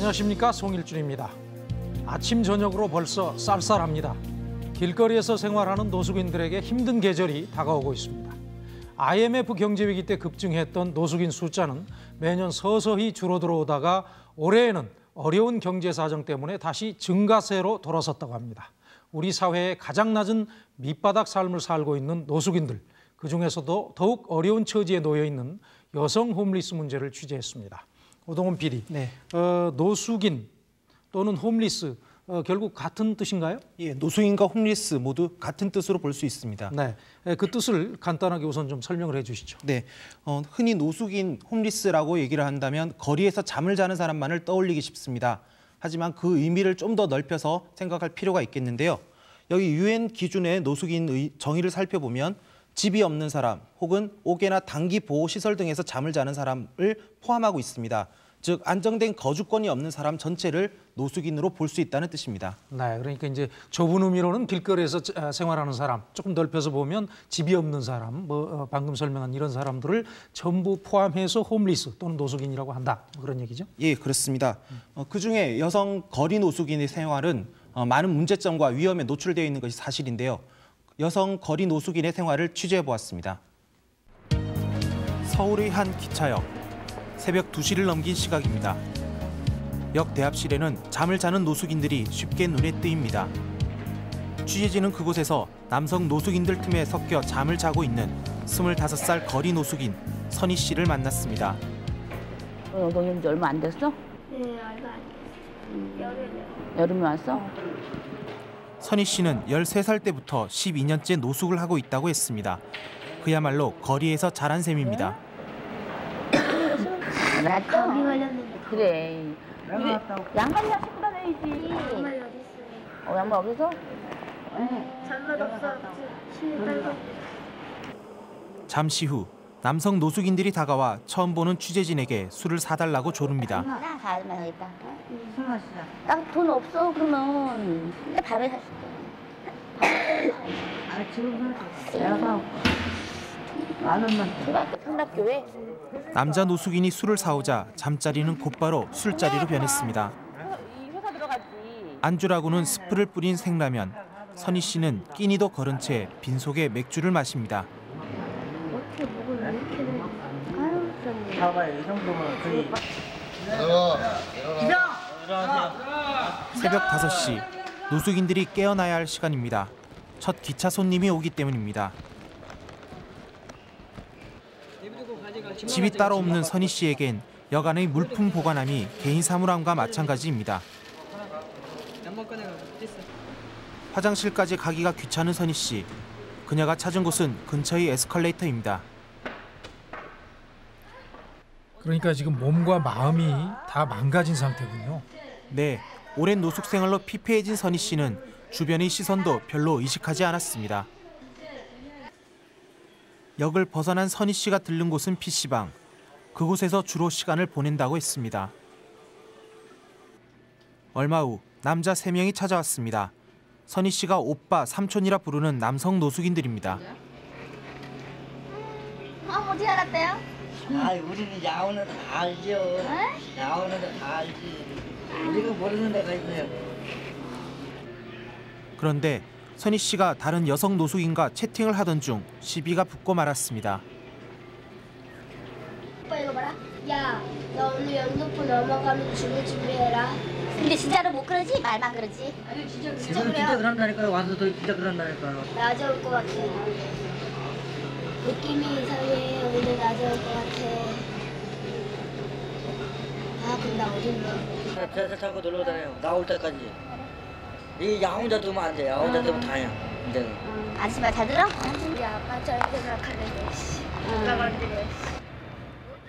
안녕하십니까 송일준입니다. 아침 저녁으로 벌써 쌀쌀합니다. 길거리에서 생활하는 노숙인들에게 힘든 계절이 다가오고 있습니다. IMF 경제위기 때 급증했던 노숙인 숫자는 매년 서서히 줄어들어 오다가 올해에는 어려운 경제 사정 때문에 다시 증가세로 돌아섰다고 합니다. 우리 사회의 가장 낮은 밑바닥 삶을 살고 있는 노숙인들, 그 중에서도 더욱 어려운 처지에 놓여 있는 여성 홈리스 문제를 취재했습니다. 오동훈 PD, 네. 어, 노숙인 또는 홈리스 어, 결국 같은 뜻인가요? 예, 노숙인과 홈리스 모두 같은 뜻으로 볼 수 있습니다. 네, 에, 그 뜻을 간단하게 우선 좀 설명을 해주시죠. 네, 어, 흔히 노숙인, 홈리스라고 얘기를 한다면 거리에서 잠을 자는 사람만을 떠올리기 쉽습니다. 하지만 그 의미를 좀 더 넓혀서 생각할 필요가 있겠는데요. 여기 유엔 기준의 노숙인 의 정의를 살펴보면 집이 없는 사람 혹은 옥외나 단기 보호 시설 등에서 잠을 자는 사람을 포함하고 있습니다. 즉 안정된 거주권이 없는 사람 전체를 노숙인으로 볼 수 있다는 뜻입니다. 네, 그러니까 이제 좁은 의미로는 길거리에서 자- 아, 생활하는 사람, 조금 넓혀서 보면 집이 없는 사람, 뭐 어, 방금 설명한 이런 사람들을 전부 포함해서 홈리스 또는 노숙인이라고 한다 뭐 그런 얘기죠. 예, 그렇습니다. 어, 그중에 여성 거리 노숙인의 생활은 어, 많은 문제점과 위험에 노출되어 있는 것이 사실인데요. 여성 거리 노숙인의 생활을 취재해 보았습니다. 서울의 한 기차역. 새벽 2시를 넘긴 시각입니다. 역 대합실에는 잠을 자는 노숙인들이 쉽게 눈에 띄입니다. 취재진은 그곳에서 남성 노숙인들 틈에 섞여 잠을 자고 있는 25살 거리 노숙인 선희 씨를 만났습니다. 어, 여기 온 지 얼마 안 됐어? 네, 얼마 안 됐어요. 여름에. 여름에 왔어? 선희 씨는 13살 때부터 12년째 노숙을 하고 있다고 했습니다. 그야말로 거리에서 자란 셈입니다. 나 감기 걸렸는데. 그래. 우리 양말이나 신고 다녀야지. 정말 어디 있어요? 어, 양말 어디서? 잠만 없어. 쉬는 딸고. 잠시 후 남성 노숙인들이 다가와 처음 보는 취재진에게 술을 사달라고 조릅니다. 나. 술 마시자. 나돈 없어 그러면. 근데 밥에 사줄게. 아 지금 내가 사. 만 원만. 성락교회. 남자 노숙인이 술을 사오자 잠자리는 곧바로 술자리로 변했습니다. 안주라고는 스프를 뿌린 생라면. 선희 씨는 끼니도 걸은 채 빈속에 맥주를 마십니다. 어떻게 목을 왜 이렇게 내? 아유, 좀. 봐봐요 이 정도면 거의 새벽 5시 노숙인들이 깨어나야 할 시간입니다. 첫 기차 손님이 오기 때문입니다. 집이 따로 없는 선희 씨에겐 여간의 물품 보관함이 개인 사물함과 마찬가지입니다. 화장실까지 가기가 귀찮은 선희 씨. 그녀가 찾은 곳은 근처의 에스컬레이터입니다. 그러니까 지금 몸과 마음이 다 망가진 상태군요. 네, 오랜 노숙 생활로 피폐해진 선희 씨는 주변의 시선도 별로 의식하지 않았습니다. 역을 벗어난 선희 씨가 들른 곳은 PC방. 그곳에서 주로 시간을 보낸다고 했습니다. 얼마 후 남자 세명이 찾아왔습니다. 선희 씨가 오빠, 삼촌이라 부르는 남성 노숙인들입니다. 어, 어디 알았대요? 아 우리는 야오는 다 알죠 야오는 다 알지 우리가 모르는 데가 있어요 그런데 선희 씨가 다른 여성 노숙인과 채팅을 하던 중 시비가 붙고 말았습니다. 오빠 이거 봐라. 야, 너 오늘 연속부 넘어가면 죽을 준비해라. 근데 진짜로 못 그러지? 말만 그러지? 아니 진짜 진짜 지금 진짜 그래요. 그런다니까요 와서 더 진짜 그런다니까요 낮에 올것 같아. 느낌이 이상해. 오늘 낮에 올 것 같아. 아, 나 어딨나? 대사 타고 놀러 다녀요 나올 때까지 이 야 혼자 두면 안 돼 야 혼자 두면 다야 이제는 아줌마 잘 들어? 우리 아빠 저렇게 생각하는데. 씨. 아까 만들어.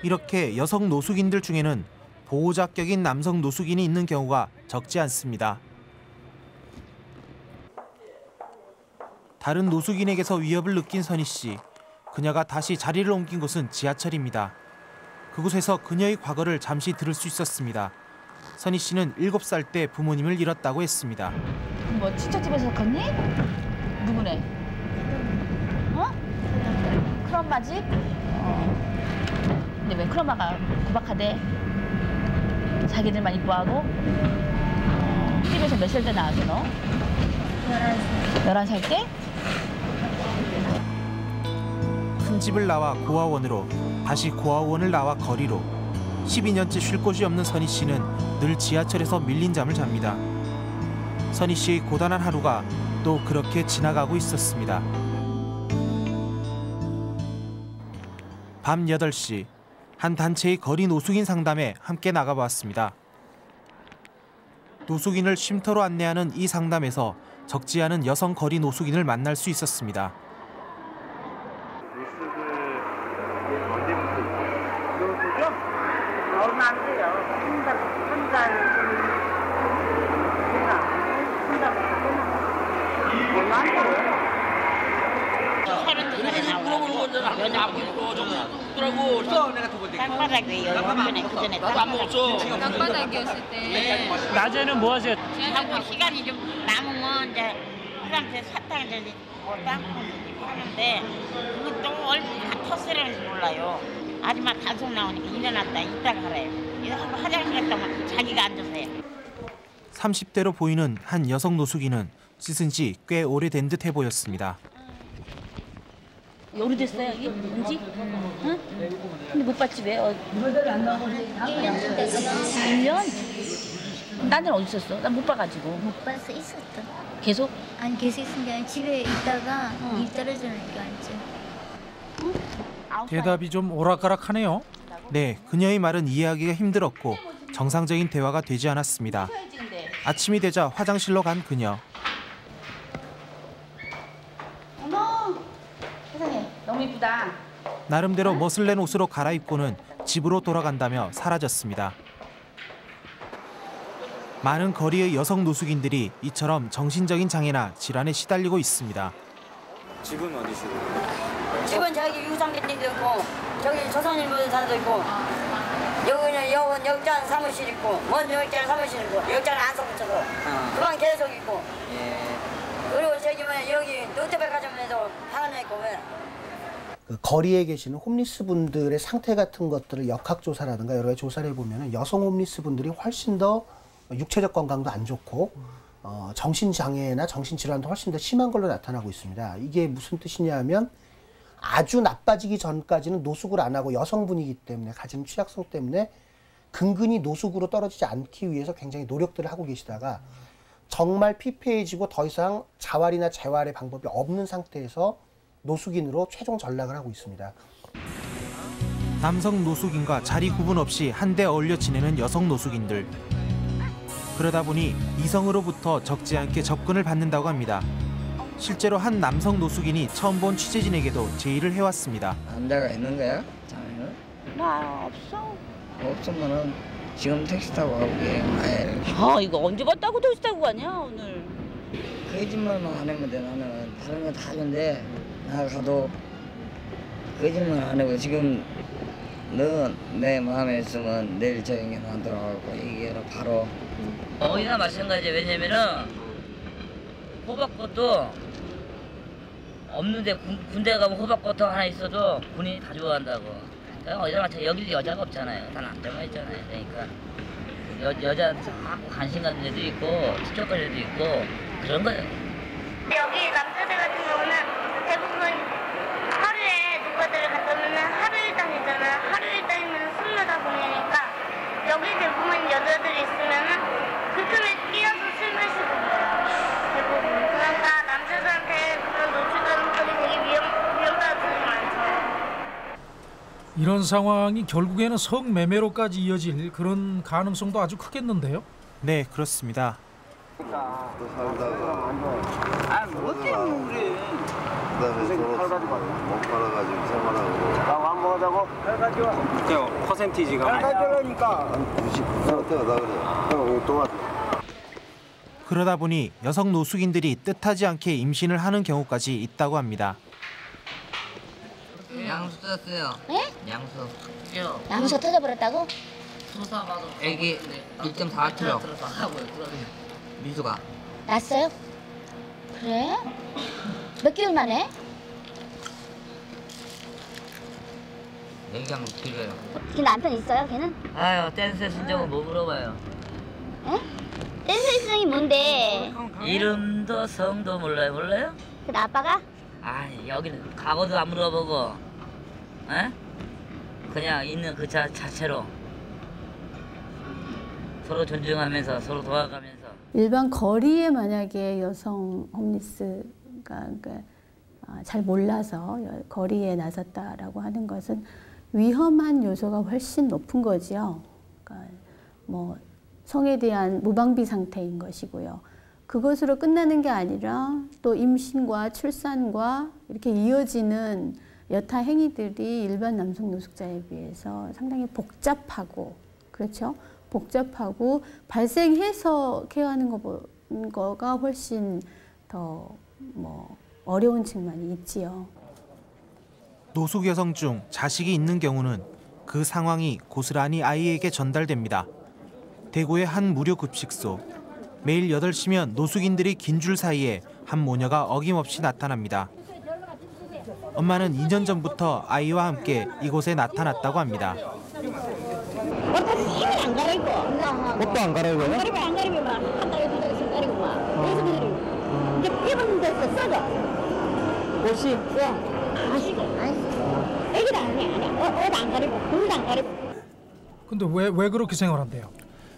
이렇게 여성 노숙인들 중에는 보호자 격인 남성 노숙인이 있는 경우가 적지 않습니다. 다른 노숙인에게서 위협을 느낀 선희 씨. 그녀가 다시 자리를 옮긴 곳은 지하철입니다. 그곳에서 그녀의 과거를 잠시 들을 수 있었습니다. 선희 씨는 7살 때 부모님을 잃었다고 했습니다. 뭐 친척집에서 컸니? 누구네? 어? 큰엄마 집? 어. 근데 왜 큰엄마가 구박하대? 자기들만 이뻐하고 TV에서 몇 살 때 나왔어 너? 11살 때? 큰 집을 나와 고아원으로 다시 고아원을 나와 거리로 12년째 쉴 곳이 없는 선희 씨는 늘 지하철에서 밀린 잠을 잡니다. 선희 씨의 고단한 하루가 또 그렇게 지나가고 있었습니다. 밤 8시 한 단체의 거리 노숙인 상담에 함께 나가봤습니다. 노숙인을 쉼터로 안내하는 이 상담에서 적지 않은 여성 거리 노숙인을 만날 수 있었습니다. 얼마 안 돼요. 한 달, 한 달, 한 달, 얼마 안 돼요. 땅바닥에 연변에 그 전에 땅바닥이었을 때 낮에는 뭐 하세요? 하고 시간이 좀 남으면 이제 화장실 사탕 이제 땅콩 하는데 그게 또 얼마나 터스려는지 몰라요. 아줌마 단속 나오니까 일어났다 이따가. 이거 한번 화장실 갔다 오면 자기가 앉아서 해요. 30대로 보이는 한 여성 노숙인은 씻은 지 꽤 오래된 듯해 보였습니다. 오래됐어요 여기? 은지? 응? 근데 못 봤지 왜? 어, 1년 됐어. 1년? 나는 어디 있었어? 난 못 봐가지고 못 봐서 있었다. 계속? 아니 계속 있은 게 아니라 집에 있다가 일 떨어지니까 이제. 대답이 좀 오락가락하네요. 네, 그녀의 말은 이해하기가 힘들었고 정상적인 대화가 되지 않았습니다. 아침이 되자 화장실로 간 그녀. 어머 세상에 너무 이쁘다 나름대로 멋을 낸 옷으로 갈아입고는 집으로 돌아간다며 사라졌습니다. 많은 거리의 여성 노숙인들이 이처럼 정신적인 장애나 질환에 시달리고 있습니다. 집은 어디시고? 집은 저기 유상계님도 있고 저기 조선일보도 사도 있고 여기는 여원 역전 사무실 있고 먼 역전 사무실 있고 역전 안성 붙여서 그만 계속 있고 그리고 저기 뭐야 여기 롯데백화점에도 하나 있고 왜 그 거리에 계시는 홈리스 분들의 상태 같은 것들을 역학조사라든가 여러 가지 조사를 해보면 여성 홈리스 분들이 훨씬 더 육체적 건강도 안 좋고 어, 정신장애나 정신질환도 훨씬 더 심한 걸로 나타나고 있습니다. 이게 무슨 뜻이냐 하면 아주 나빠지기 전까지는 노숙을 안 하고 여성분이기 때문에 가지는 취약성 때문에 근근히 노숙으로 떨어지지 않기 위해서 굉장히 노력들을 하고 계시다가 정말 피폐해지고 더 이상 자활이나 재활의 방법이 없는 상태에서 노숙인으로 최종 전락을 하고 있습니다. 남성 노숙인과 자리 구분 없이 한데 어울려 지내는 여성 노숙인들. 그러다 보니 이성으로부터 적지 않게 접근을 받는다고 합니다. 실제로 한 남성 노숙인이 처음 본 취재진에게도 제의를 해왔습니다. 남자가 있는 거야? 자네는? 나 없어 없으면은 지금 택시 타고. 아예 아 이거 언제 봤다고 택시 타고 가냐 오늘 거짓말만 안 하면 돼 나는 다른 건 다 하는데 나 가도 거짓말 안 하고 지금 너내 마음에 있으면 내일 저녁에 와갖고 얘기해라 바로. 어디나 마찬가지. 왜냐면은 호박꽃도 없는데 군, 군대 가면 호박꽃 하나 있어도 군인이 다 좋아한다고. 그러니까 어디나 마찬가지. 여기도 여자가 없잖아요. 다 남자만 있잖아요. 그러니까 여, 자꾸 관심 갖는 애도 있고 추적할 애도 있고 그런 거예요. 여기 남자들 같은 경우는 대부분 하루에 누가들 갔다 오면 하 루 일당이잖아. 하루 일당이면 술마다 보내니까 여기 대부분 여자들이 있으면은 그 틈에 끼어서 술 마시고. 대부분. 그러니까 남자들한테 그런 노출되는 것들이 되게 위험, 위험자들이 많죠. 이런 상황이 결국에는 성매매로까지 이어질 그런 가능성도 아주 크겠는데요. 네, 그렇습니다. 뭐 때문에 그래? 그다음에 못 팔아가지고 생활하고. 나안 먹어다고? 팔가지고. 퍼센티지가. 팔가지고니까. 90%가 다 그래. 또 그러다 보니 여성 노숙인들이 뜻하지 않게 임신을 하는 경우까지 있다고 합니다. 양수 떴어요 네? 양수 양수가 터져버렸다고? 애기 1.4kg 미수가 났어요? 그래? 몇 개월 만에? 얘기하면 길어요. 걔 남편 있어요, 걔는? 아유 댄스 신청은 뭐 물어봐요. 에? 댄스 수정이 뭔데? 이름도 성도 몰라요 몰라요? 그 아빠가? 아 여기는 과거도 안 물어보고 에? 그냥 있는 그 자, 자체로 서로 존중하면서 서로 도와가면서 일반 거리에 만약에 여성 홈리스 가 그러니까 아, 잘 몰라서 여- 거리에 나섰다라고 하는 것은 위험한 요소가 훨씬 높은 거지요. 그러니까 뭐 성에 대한 무방비 상태인 것이고요. 그것으로 끝나는 게 아니라 또 임신과 출산과 이렇게 이어지는 여타 행위들이 일반 남성 노숙자에 비해서 상당히 복잡하고 그렇죠. 복잡하고 발생해서 케어하는 거- 거가 훨씬 더 뭐 어려운 측면이 있지요. 노숙 여성 중 자식이 있는 경우는 그 상황이 고스란히 아이에게 전달됩니다. 대구의 한 무료 급식소. 매일 8시면 노숙인들이 긴 줄 사이에 한 모녀가 어김없이 나타납니다. 엄마는 2년 전부터 아이와 함께 이곳에 나타났다고 합니다. 이미 안 갈아입고. 옷도 안 갈아입어요? 써져. 옷이? 예. 안 쓰고, 안 쓰고. 애기도 안 해, 안 해. 옷, 옷안 갈아입고, 물도 안 갈아입고. 근데 왜, 왜 그렇게 생활한대요?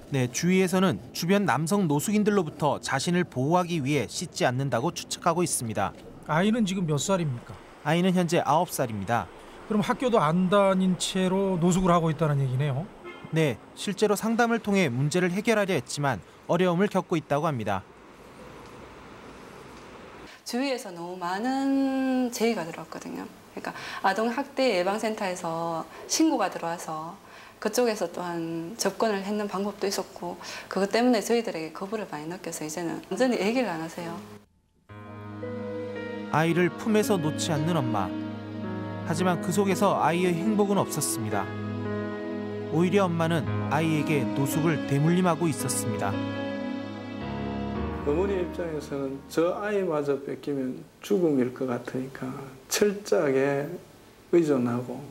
네, 주위에서는 주변 남성 노숙인들로부터 자신을 보호하기 위해 씻지 않는다고 추측하고 있습니다. 아이는 지금 몇 살입니까? 아이는 현재 9살입니다. 그럼 학교도 안 다닌 채로 노숙을 하고 있다는 얘기네요. 네, 실제로 상담을 통해 문제를 해결하려 했지만 어려움을 겪고 있다고 합니다. 주위에서 너무 많은 제의가 들어왔거든요. 그러니까 아동 학대 예방센터에서 신고가 들어와서 그쪽에서 또한 접근을 했는 방법도 있었고 그것 때문에 저희들에게 거부를 많이 느껴서 이제는 완전히 얘기를 안 하세요. 아이를 품에서 놓지 않는 엄마. 하지만 그 속에서 아이의 행복은 없었습니다. 오히려 엄마는 아이에게 노숙을 대물림하고 있었습니다. 어머니 입장에서는 저 아이마저 뺏기면 죽음일 것 같으니까 철저하게 의존하고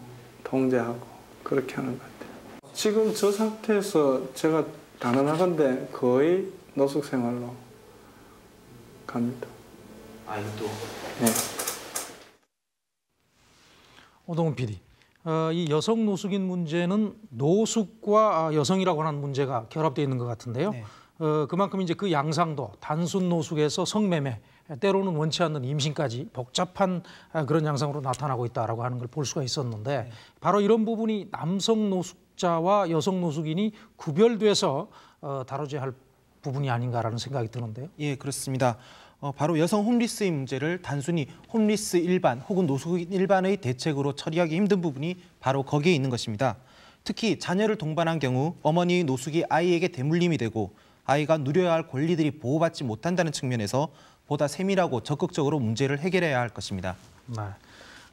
통제하고 그렇게 하는 것 같아요. 지금 저 상태에서 제가 가능하건데 거의 노숙 생활로 갑니다. 아이도 네. 오동훈 PD. 어, 이 여성 노숙인 문제는 노숙과 아, 여성이라고 하는 문제가 결합되어 있는 것 같은데요. 네. 어, 그만큼 이제 그 양상도 단순 노숙에서 성매매, 때로는 원치 않는 임신까지 복잡한 아, 그런 양상으로 나타나고 있다라고 하는 걸 볼 수가 있었는데 바로 이런 부분이 남성 노숙자와 여성 노숙인이 구별돼서 어, 다뤄져야 할 부분이 아닌가라는 생각이 드는데요. 예, 그렇습니다. 어, 바로 여성 홈리스의 문제를 단순히 홈리스 일반 혹은 노숙인 일반의 대책으로 처리하기 힘든 부분이 바로 거기에 있는 것입니다. 특히 자녀를 동반한 경우 어머니의 노숙이 아이에게 대물림이 되고 아이가 누려야 할 권리들이 보호받지 못한다는 측면에서 보다 세밀하고 적극적으로 문제를 해결해야 할 것입니다. 네.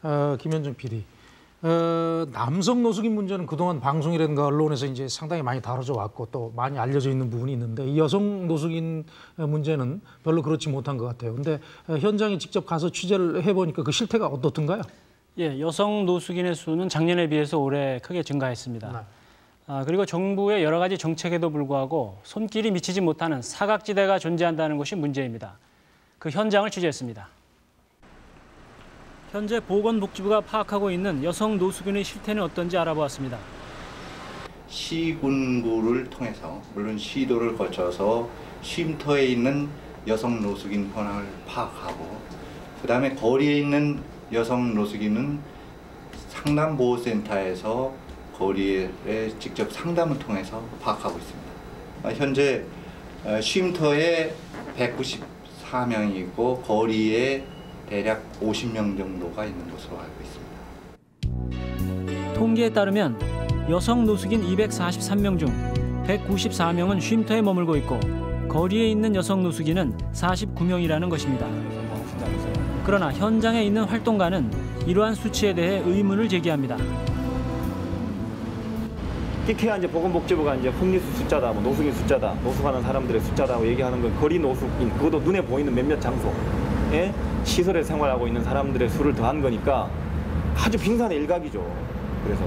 어, 김현정 PD. 어, 남성 노숙인 문제는 그동안 방송이라든가 언론에서 이제 상당히 많이 다뤄져 왔고 또 많이 알려져 있는 부분이 있는데 이 여성 노숙인 문제는 별로 그렇지 못한 것 같아요. 근데 어, 현장에 직접 가서 취재를 해보니까 그 실태가 어떻던가요? 예, 여성 노숙인의 수는 작년에 비해서 올해 크게 증가했습니다. 아, 그리고 정부의 여러 가지 정책에도 불구하고 손길이 미치지 못하는 사각지대가 존재한다는 것이 문제입니다. 그 현장을 취재했습니다. 현재 보건복지부가 파악하고 있는 여성 노숙인의 실태는 어떤지 알아보았습니다. 시군구를 통해서 물론 시도를 거쳐서 쉼터에 있는 여성 노숙인 현황을 파악하고 그 다음에 거리에 있는 여성 노숙인은 상담보호센터에서 거리에 직접 상담을 통해서 파악하고 있습니다. 아, 현재 어, 쉼터에 194명이 있고 거리에 대략 50명 정도가 있는 것으로 알고 있습니다. 통계에 따르면 여성 노숙인 243명 중 194명은 쉼터에 머물고 있고 거리에 있는 여성 노숙인은 49명이라는 것입니다. 그러나 현장에 있는 활동가는 이러한 수치에 대해 의문을 제기합니다. TK가 이제 보건복지부가 이제 홈리스 숫자다, 뭐 노숙인 숫자다, 노숙하는 사람들의 숫자다고 얘기하는 건 거리 노숙인 그것도 눈에 보이는 몇몇 장소에 시설에 생활하고 있는 사람들의 수를 더한 거니까 아주 빙산의 일각이죠. 그래서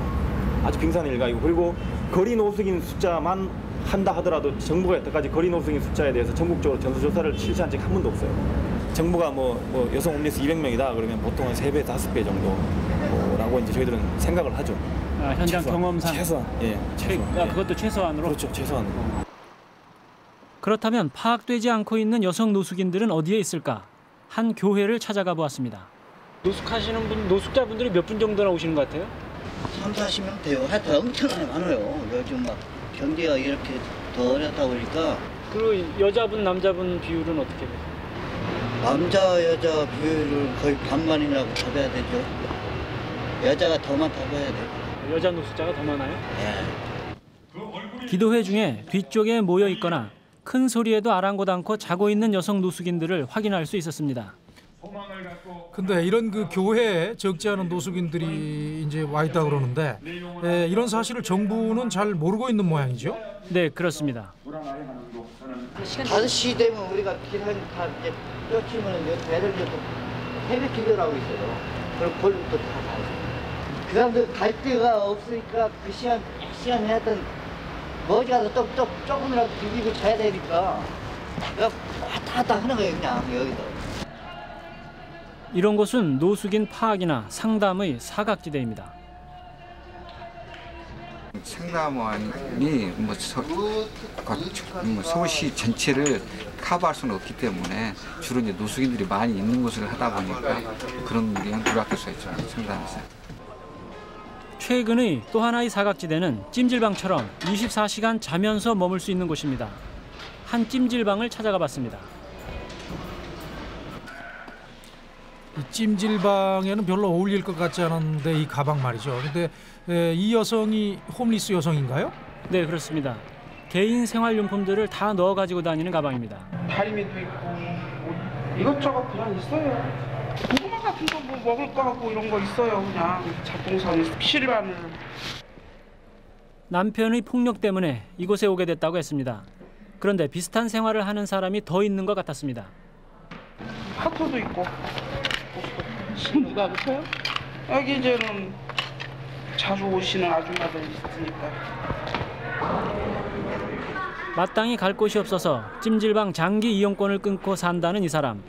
아주 빙산의 일각이고 그리고 거리 노숙인 숫자만 한다 하더라도 정부가 여태까지 거리 노숙인 숫자에 대해서 전국적으로 전수조사를 실시한 적이 한 번도 없어요. 정부가 뭐, 뭐 여성 홈리스 200명이다 그러면 보통 한 3배, 5배 정도라고 이제 저희들은 생각을 하죠. 아, 현장 최소한, 경험상 최소한 예 최, 최소한 아, 예. 그것도 최소한으로 그렇죠 최소한으로 그렇다면 파악되지 않고 있는 여성 노숙인들은 어디에 있을까? 한 교회를 찾아가 보았습니다. 노숙하시는 분, 노숙자분들이 몇 분 정도나 오시는 것 같아요? 3, 40명 돼요. 하여튼 엄청나게 많아요. 요즘 막 경기가 이렇게 더 어렵다 보니까 그 여자분, 남자분 비율은 어떻게 돼요? 남자 여자 비율을 거의 반반이라고 잡아야 되죠. 여자가 더 많다고 해야 돼요. 여자 노숙자가 더 많아요? 예. 기도회 중에 뒤쪽에 모여 있거나 큰 소리에도 아랑곳 않고 자고 있는 여성 노숙인들을 확인할 수 있었습니다. 근데 이런 그 교회에 적지 않은 노숙인들이 이제 와 있다 그러는데 에, 이런 사실을 정부는 잘 모르고 있는 모양이죠. 네, 그렇습니다. 5시 되면 우리가 기사니까 이제 쫓으면 이제 배를 새벽 기도를 하고 있어요. 그럼 볼륨도 다 가요. 그 사람들 갈 데가 없으니까 그 시간, 시간에 하여튼 어디 가서 또, 또 조금이라도 비비고 자야 되니까 그냥 왔다 갔다 하는 거예요, 그냥 여기도. 이런 곳은 노숙인 파악이나 상담의 사각지대입니다. 상담원이 뭐, 서, 뭐 서울시 전체를 커버할 수는 없기 때문에 주로 이제 노숙인들이 많이 있는 곳을 하다 보니까 그런 일이 수 있죠 상담에서. 최근의 또 하나의 사각지대는 찜질방처럼 24시간 자면서 머물 수 있는 곳입니다. 한 찜질방을 찾아가 봤습니다. 이 찜질방에는 별로 어울릴 것 같지 않은데 이 가방 말이죠. 근데 에, 이 여성이 홈리스 여성인가요? 네, 그렇습니다. 개인 생활용품들을 다 넣어 가지고 다니는 가방입니다. 다리미도 있고 뭐 이것저것 그냥 있어요. 고구마 같은 거뭐 먹을 거 하고 이런 거 있어요. 그냥 잡동사니 실바늘. 남편의 폭력 때문에 이곳에 오게 됐다고 했습니다. 그런데 비슷한 생활을 하는 사람이 더 있는 것 같았습니다. 하토도 있고. 누가 붙어요? 여기 이제는 자주 오시는 아줌마들 있으니까. 마땅히 갈 곳이 없어서 찜질방 장기 이용권을 끊고 산다는 이 사람.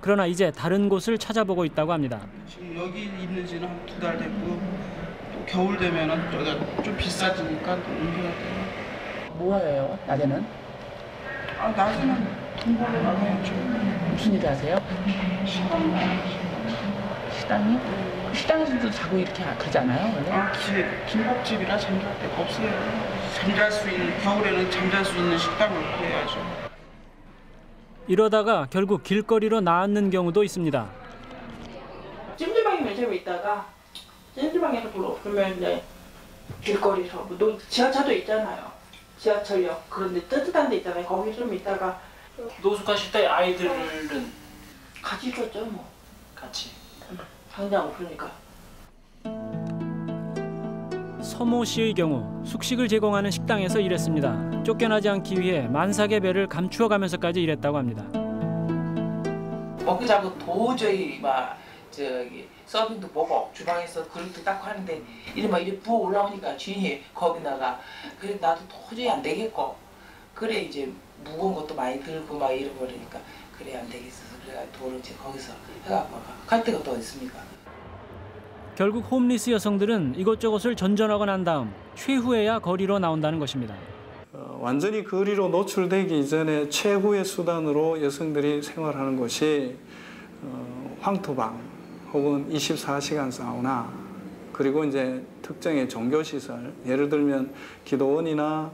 그러나 이제 다른 곳을 찾아보고 있다고 합니다. 지금 여기 있는 지는 한 두 달 됐고 또 겨울 되면은 여기가 좀 비싸지니까 또 옮겨야 돼요. 뭐예요? 낮에는 아 낮에는 돈 벌러 나가야죠. 무슨 일 하세요? 시간 식당이? 그 식당에서도 자고 이렇게 그러지 않아요? 원래? 아, 기, 김밥집이라 잠잘 데가 없어요. 잠잘 수 있는 겨울에는 잠잘 수 있는 식당을 구해야죠. 이러다가 결국 길거리로 나앉는 경우도 있습니다. 찜질방에 맨 처음에 있다가 찜질방에서 별로 없으면 이제 길거리에서 뭐 노- 지하철도 있잖아요. 지하철역 그런데 뜨뜻한 데 있잖아요. 거기 좀 있다가 노숙 하실 때 아이들은 같이 있었죠 뭐. 같이. 당장 없으니까. 서모 씨의 경우 숙식을 제공하는 식당에서 일했습니다. 쫓겨나지 않기 위해 만삭의 배를 감추어 가면서까지 일했다고 합니다. 먹고 자고 도저히 막 저기 서빙도 보고 주방에서 그릇도 닦고 하는데 이래 막 이래 부어 올라오니까 주인이 거기다가 그래 나도 도저히 안 되겠고 그래 이제 무거운 것도 많이 들고 막 이러버리니까 그래 안 되겠어서 그래가 도로 이제 거기서 해갖고 갈 데가 또 있습니까? 결국 홈리스 여성들은 이곳저곳을 전전하고 난 다음 최후에야 거리로 나온다는 것입니다. 어, 완전히 거리로 노출되기 이전에 최후의 수단으로 여성들이 생활하는 곳이 어, 황토방 혹은 24시간 사우나 그리고 이제 특정의 종교시설 예를 들면 기도원이나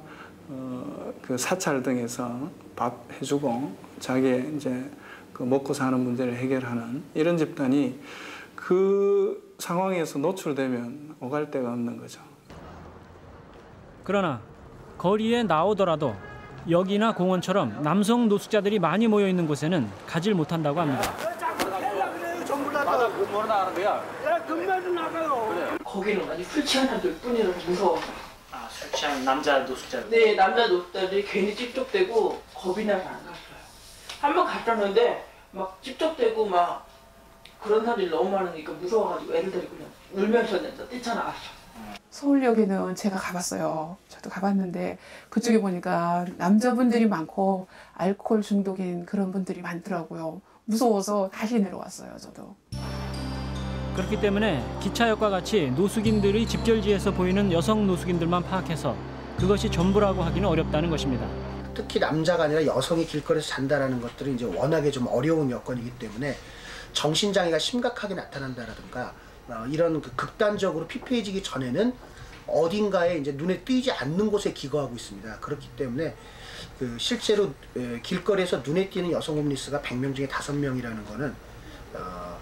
어, 그 사찰 등에서 밥 해주고 자기의 이제 그 먹고 사는 문제를 해결하는 이런 집단이 그 상황에서 노출되면 오갈 데가 없는 거죠. 그러나 거리에 나오더라도 역이나 공원처럼 남성 노숙자들이 많이 모여 있는 곳에는 가질 못한다고 합니다. 술 취한 무서워. 아, 술 취한 남자 노숙자. 네 남자 노숙자들이 괜히 찝쩍대고 겁이 나서 안 갔어요. 한 번 갔었는데 막 찝쩍대고 막 그런 사람들이 너무 많으니까 무서워가지고 애를 데리고 그냥 울면서 그냥 뛰쳐나갔어. 서울역에는 제가 가봤어요. 저도 가봤는데 그쪽에 보니까 남자분들이 많고 알코올 중독인 그런 분들이 많더라고요. 무서워서 다시 내려왔어요. 저도. 그렇기 때문에 기차역과 같이 노숙인들의 집결지에서 보이는 여성 노숙인들만 파악해서 그것이 전부라고 하기는 어렵다는 것입니다. 특히 남자가 아니라 여성이 길거리에서 잔다라는 것들은 이제 워낙에 좀 어려운 여건이기 때문에 정신장애가 심각하게 나타난다라든가 어, 이런 그 극단적으로 피폐해지기 전에는 어딘가에 이제 눈에 띄지 않는 곳에 기거하고 있습니다. 그렇기 때문에 그 실제로 에, 길거리에서 눈에 띄는 여성 홈리스가 100명 중에 5명이라는 거는 어,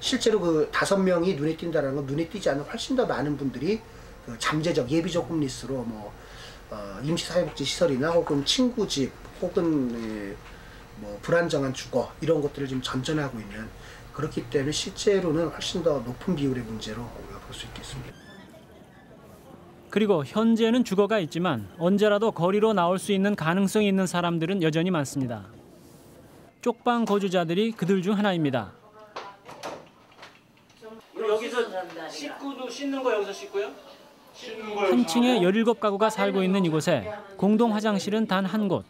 실제로 그 5명이 눈에 띈다는 건 눈에 띄지 않는 훨씬 더 많은 분들이 그 잠재적 예비적 홈리스로 뭐 어, 임시사회복지 시설이나 혹은 친구 집 혹은 에, 뭐 불안정한 주거 이런 것들을 지금 전전하고 있는 그렇기 때문에 실제로는 훨씬 더 높은 비율의 문제로 우리가 볼 수 있겠습니다. 그리고 현재는 주거가 있지만 언제라도 거리로 나올 수 있는 가능성이 있는 사람들은 여전히 많습니다. 쪽방 거주자들이 그들 중 하나입니다. 여기서 씻고도 씻는 거 여기서 씻고요? 한 층에 17가구가 살고 있는 이곳에 공동 화장실은 단 한 곳.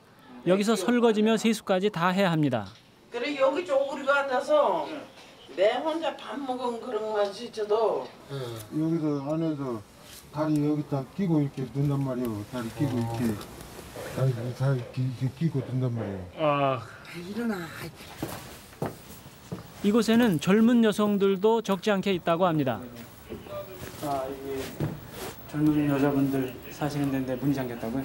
여기서 설거지며 세수까지 다 해야 합니다. 그래 여기 쪼그리가 앉아서 내 혼자 밥 먹은 그런 것만 지쳐도 여기서 안에서 다리 여기다 끼고 이렇게 둔단 말이에요. 다리 끼고 이렇게 다리 다리 이렇게 끼고 둔단 말이에요. 아, 일어나 이곳에는 젊은 여성들도 적지 않게 있다고 합니다. 아, 이게 젊은 여자분들 사시는 데인데 문이 잠겼다고요?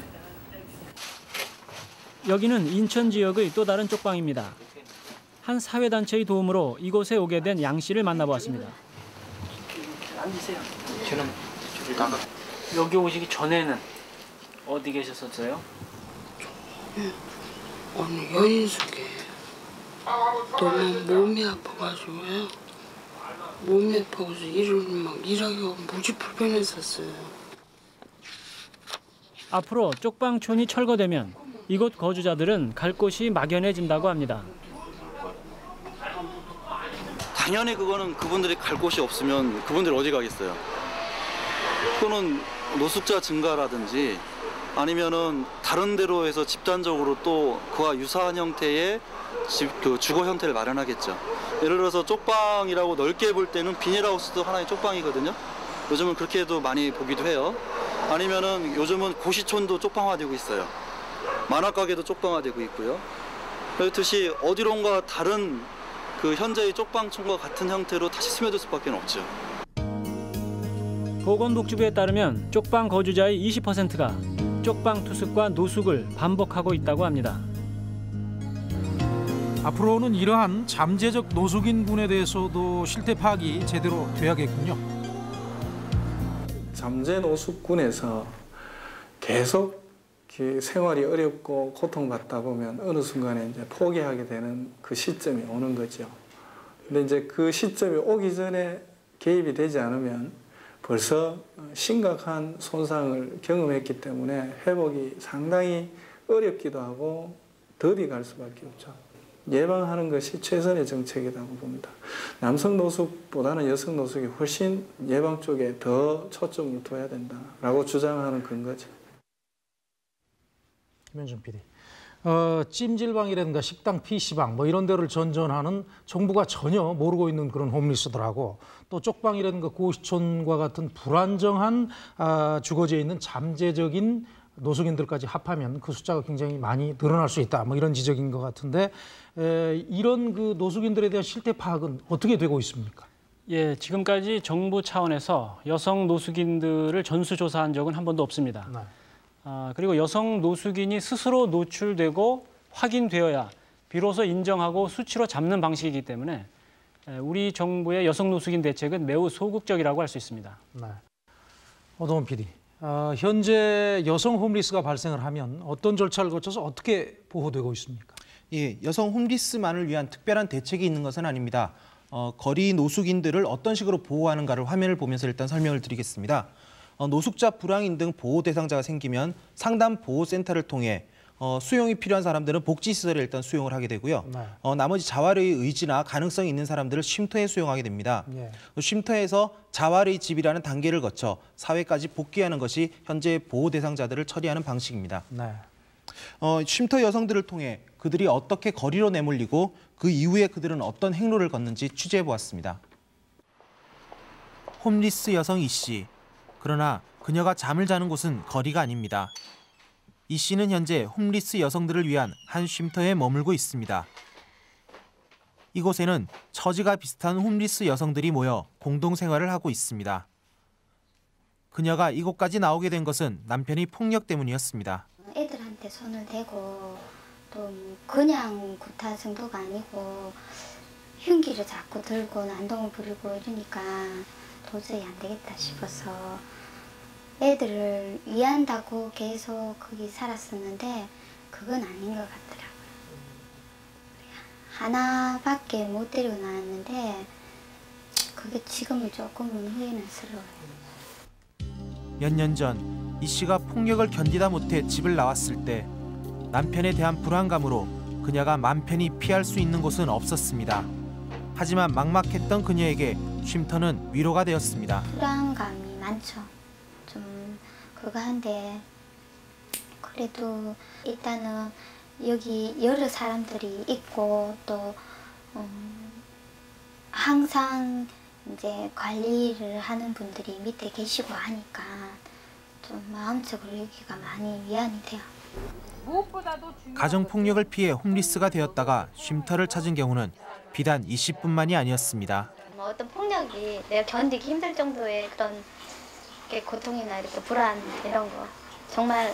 여기는 인천 지역의 또 다른 쪽방입니다. 한 사회단체의 도움으로 이곳에 오게 된 양 씨를 만나보았습니다. 앉으세요. 저는 저기 나가. 여기 오시기 전에는 어디 계셨었어요? 어느 여인숙에 너무 몸이 아파가지고요. 몸이 아파서 일을 막 일하기가 무지 불편했었어요. 앞으로 쪽방촌이 철거되면 이곳 거주자들은 갈 곳이 막연해진다고 합니다. 당연히 그거는 그분들이 갈 곳이 없으면 그분들이 어디 가겠어요. 그거는 노숙자 증가라든지 아니면은 다른 데로 해서 집단적으로 또 그와 유사한 형태의 집, 그 주거 형태를 마련하겠죠. 예를 들어서 쪽방이라고 넓게 볼 때는 비닐하우스도 하나의 쪽방이거든요. 요즘은 그렇게도 많이 보기도 해요. 아니면은 요즘은 고시촌도 쪽방화되고 있어요. 만화가게도 쪽방화되고 있고요. 그렇듯이 어디론가 다른 그 현재의 쪽방촌과 같은 형태로 다시 스며들 수밖에 없죠. 보건복지부에 따르면 쪽방 거주자의 20%가 쪽방 투숙과 노숙을 반복하고 있다고 합니다. 앞으로는 이러한 잠재적 노숙인군에 대해서도 실태 파악이 제대로 돼야겠군요. 잠재 노숙군에서 계속 그 생활이 어렵고 고통받다 보면 어느 순간에 이제 포기하게 되는 그 시점이 오는 거죠. 근데 이제 그 시점이 오기 전에 개입이 되지 않으면 벌써 심각한 손상을 경험했기 때문에 회복이 상당히 어렵기도 하고 더디 갈 수밖에 없죠. 예방하는 것이 최선의 정책이라고 봅니다. 남성 노숙보다는 여성 노숙이 훨씬 예방 쪽에 더 초점을 둬야 된다라고 주장하는 근거죠. 김현준 PD. 어, 찜질방이라든가 식당, PC방 뭐 이런 데를 전전하는 정부가 전혀 모르고 있는 그런 홈리스들하고 또 쪽방이라든가 고시촌과 같은 불안정한 아, 주거지에 있는 잠재적인 노숙인들까지 합하면 그 숫자가 굉장히 많이 늘어날 수 있다. 뭐 이런 지적인 것 같은데 에, 이런 그 노숙인들에 대한 실태 파악은 어떻게 되고 있습니까? 예, 지금까지 정부 차원에서 여성 노숙인들을 전수조사한 적은 한 번도 없습니다. 네. 아, 그리고 여성 노숙인이 스스로 노출되고 확인되어야 비로소 인정하고 수치로 잡는 방식이기 때문에 에, 우리 정부의 여성 노숙인 대책은 매우 소극적이라고 할 수 있습니다. 네. 오동원 PD. 어, 현재 여성 홈리스가 발생을 하면 어떤 절차를 거쳐서 어떻게 보호되고 있습니까? 예, 여성 홈리스만을 위한 특별한 대책이 있는 것은 아닙니다. 어, 거리 노숙인들을 어떤 식으로 보호하는가를 화면을 보면서 일단 설명을 드리겠습니다. 어, 노숙자, 불황인 등 보호 대상자가 생기면 상담 보호 센터를 통해 어, 수용이 필요한 사람들은 복지시설에 일단 수용을 하게 되고요. 어, 나머지 자활의 의지나 가능성이 있는 사람들을 쉼터에 수용하게 됩니다. 예. 쉼터에서 자활의 집이라는 단계를 거쳐 사회까지 복귀하는 것이 현재 보호 대상자들을 처리하는 방식입니다. 네. 어, 쉼터 여성들을 통해 그들이 어떻게 거리로 내몰리고 그 이후에 그들은 어떤 행로를 걷는지 취재해 보았습니다. 홈리스 여성 이 씨. 그러나 그녀가 잠을 자는 곳은 거리가 아닙니다. 이 씨는 현재 홈리스 여성들을 위한 한 쉼터에 머물고 있습니다. 이곳에는 처지가 비슷한 홈리스 여성들이 모여 공동 생활을 하고 있습니다. 그녀가 이곳까지 나오게 된 것은 남편이 폭력 때문이었습니다. 애들한테 손을 대고 또뭐 그냥 구타 정도가 아니고 흉기를 자꾸 들고 난동을 부리고 이러니까 도저히 안 되겠다 싶어서 애들을 위한다고 계속 거기 살았었는데 그건 아닌 것 같더라고요. 하나밖에 못 데리고 나왔는데 그게 지금은 조금은 후회는 스러워요. 몇 년 전 이 씨가 폭력을 견디다 못해 집을 나왔을 때 남편에 대한 불안감으로 그녀가 맘 편히 피할 수 있는 곳은 없었습니다. 하지만 막막했던 그녀에게 쉼터는 위로가 되었습니다. 불안감이 많죠. 좀 그거 한데 그래도 일단은 여기 여러 사람들이 있고 또 음, 항상 이제 관리를 하는 분들이 밑에 계시고 하니까 좀 마음적으로 여기가 많이 위안이 돼요. 가정 폭력을 피해 홈리스가 되었다가 쉼터를 찾은 경우는 비단 20분만이 아니었습니다. 뭐 어떤 폭력이 내가 견디기 힘들 정도의 그런 게 고통이나 이렇게 불안 이런 거 정말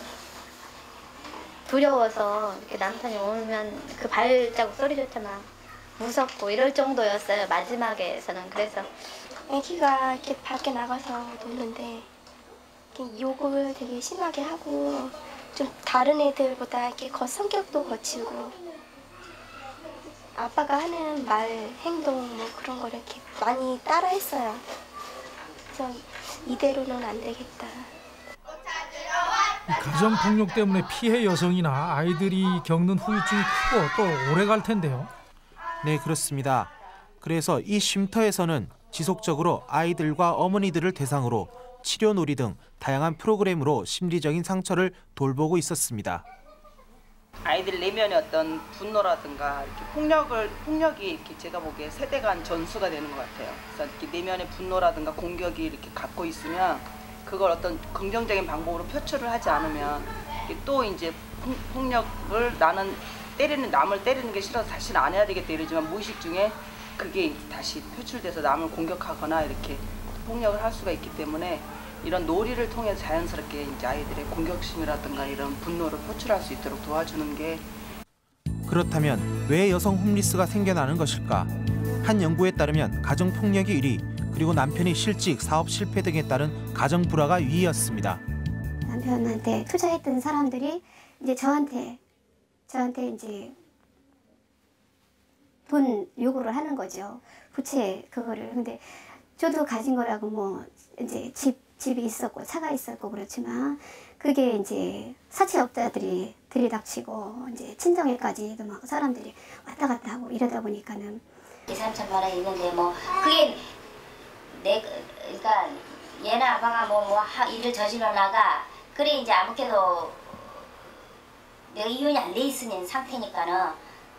두려워서 이렇게 남편이 오면 그 발자국 소리조차 막 무섭고 이럴 정도였어요 마지막에서는 그래서 애기가 이렇게 밖에 나가서 노는데 이렇게 욕을 되게 심하게 하고 좀 다른 애들보다 이렇게 거 성격도 거치고 아빠가 하는 말, 행동 뭐 그런 거를 이렇게 많이 따라했어요. 그래서 이대로는 안 되겠다. 가정 폭력 때문에 피해 여성이나 아이들이 겪는 후유증이 크고 또 오래 갈 텐데요. 네, 그렇습니다. 그래서 이 쉼터에서는 지속적으로 아이들과 어머니들을 대상으로 치료 놀이 등 다양한 프로그램으로 심리적인 상처를 돌보고 있었습니다. 아이들 내면의 어떤 분노라든가 이렇게 폭력을 폭력이 이렇게 제가 보기에 세대 간 전수가 되는 것 같아요. 그래서 이렇게 내면의 분노라든가 공격이 이렇게 갖고 있으면 그걸 어떤 긍정적인 방법으로 표출을 하지 않으면 또 이제 폭- 폭력을 나는 때리는 남을 때리는 게 싫어서 다시는 안 해야 되겠다 이러지만 무의식 중에 그게 다시 표출돼서 남을 공격하거나 이렇게 폭력을 할 수가 있기 때문에 이런 놀이를 통해 자연스럽게 이제 아이들의 공격심이라든가 이런 분노를 표출할 수 있도록 도와주는 게 그렇다면 왜 여성 홈리스가 생겨나는 것일까? 한 연구에 따르면 가정 폭력이 1위, 그리고 남편이 실직, 사업 실패 등에 따른 가정 불화가 2위였습니다. 남편한테 투자했던 사람들이 이제 저한테 저한테 이제 돈 요구를 하는 거죠. 부채 그거를. 근데 저도 가진 거라고 뭐 이제 집 집이 있었고 차가 있었고 그렇지만 그게 이제 사채업자들이 들이닥치고 이제 친정에까지도 막 사람들이 왔다 갔다 하고 이러다 보니까는 2, 3천만 원 있는데 뭐 그게 내 그러니까 얘나 아빠가 뭐, 뭐 하- 일을 저질러 나가 그래 이제 아무래도 내가 이혼이 안 돼 있는 상태니까는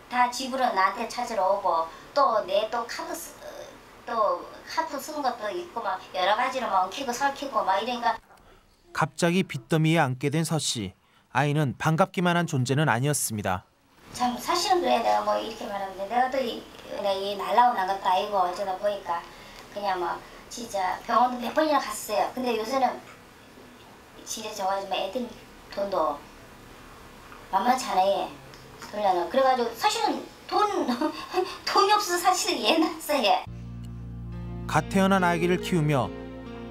다 집으로 나한테 찾으러 오고 또 내 또 카드 쓰, 또 카드 쓰는 것도 있고 막 여러 가지로 막 엉키고 설키고 막 이러니까 갑자기 빚더미에 앉게 된 서 씨. 아이는 반갑기만 한 존재는 아니었습니다. 참 사실은 그래 내가 뭐 이렇게 말하는데 내가 또이 이 날라오는 것도 아니고 어쩌다 보니까 그냥 뭐 진짜 병원도 몇 번이나 갔어요. 근데 요새는 진짜 좋아지만 애들 돈도 만만치 않아요. 그러려면 그래가지고 사실은 돈 돈이 없어서 사실은 얘 났어요. 갓 태어난 아기를 키우며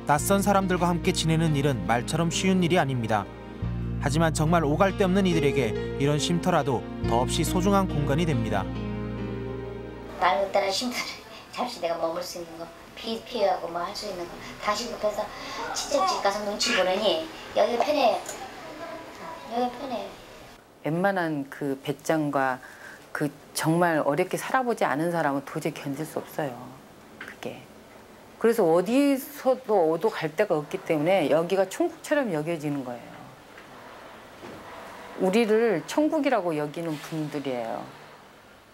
낯선 사람들과 함께 지내는 일은 말처럼 쉬운 일이 아닙니다. 하지만 정말 오갈 데 없는 이들에게 이런 쉼터라도 더없이 소중한 공간이 됩니다. 날 그때는 쉼터를 잠시 내가 머물 수 있는 거 비 피하고 뭐 할 수 있는 거 당신 급해서 친척집 가서 눈치 보느니 여기 편해 여기 편해 웬만한 그 배짱과 그 정말 어렵게 살아보지 않은 사람은 도저히 견딜 수 없어요. 그게. 그래서 어디서도 어도 갈 데가 없기 때문에 여기가 천국처럼 여겨지는 거예요. 우리를 천국이라고 여기는 분들이에요.